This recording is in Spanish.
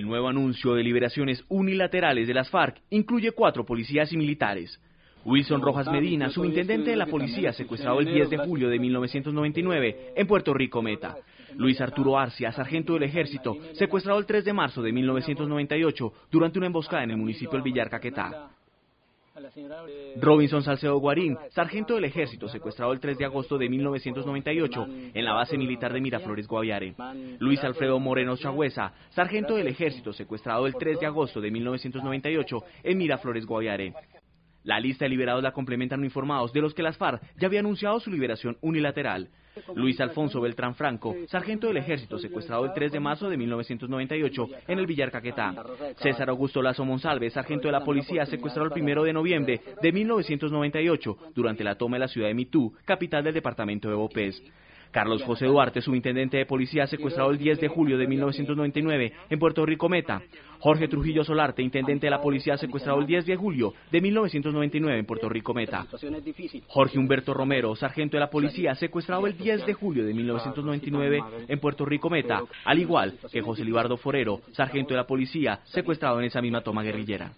nuevo anuncio de liberaciones unilaterales de las FARC incluye cuatro policías y militares. Wilson Rojas Medina, subintendente de la policía, secuestrado el 10 de julio de 1999 en Puerto Rico Meta. Luis Arturo Arcia, sargento del ejército, secuestrado el 3 de marzo de 1998 durante una emboscada en el municipio del Villar Caquetá. Robinson Salcedo Guarín, sargento del ejército, secuestrado el 3 de agosto de 1998 en la base militar de Miraflores Guaviare. Luis Alfredo Moreno Chagüesa, sargento del ejército, secuestrado el 3 de agosto de 1998 en Miraflores Guaviare. La lista de liberados la complementan no informados, de los que las FARC ya había anunciado su liberación unilateral. Luis Alfonso Beltrán Franco, sargento del ejército secuestrado el 3 de marzo de 1998 en el Villar Caquetá. César Augusto Lazo Monsalve, sargento de la policía, secuestrado el 1 de noviembre de 1998 durante la toma de la ciudad de Mitú, capital del departamento de Bopés. Carlos José Duarte, subintendente de policía, secuestrado el 10 de julio de 1999 en Puerto Rico Meta. Jorge Trujillo Solarte, intendente de la policía, secuestrado el 10 de julio de 1999 en Puerto Rico Meta. Jorge Humberto Romero, sargento de la policía, secuestrado el 10 de julio de 1999 en Puerto Rico Meta, al igual que José Libardo Forero, sargento de la policía, secuestrado en esa misma toma guerrillera.